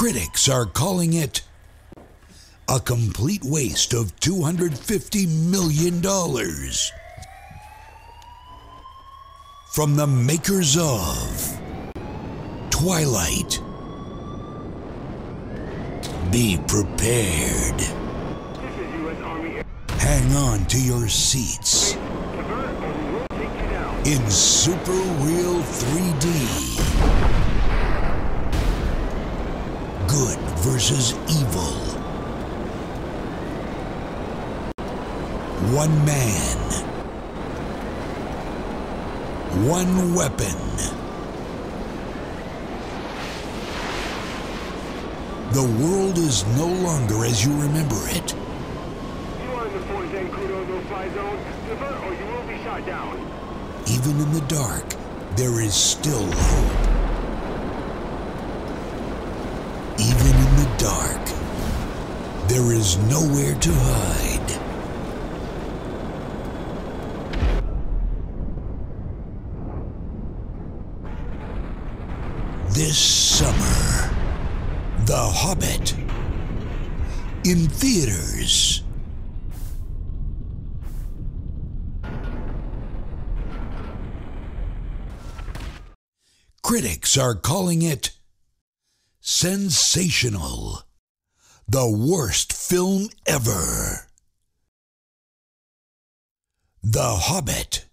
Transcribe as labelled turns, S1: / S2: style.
S1: Critics are calling it a complete waste of $250 million. From the makers of Twilight. Be prepared. Hang on to your seats in super real 3D. Good versus evil. One man. One weapon. The world is no longer as you remember it.
S2: You are in the no-fly zone. Divert or you will be shot down.
S1: Even in the dark, there is still hope. Even in the dark, there is nowhere to hide. This summer, The Hobbit in theaters. Critics are calling it sensational. The worst film ever. The Hobbit.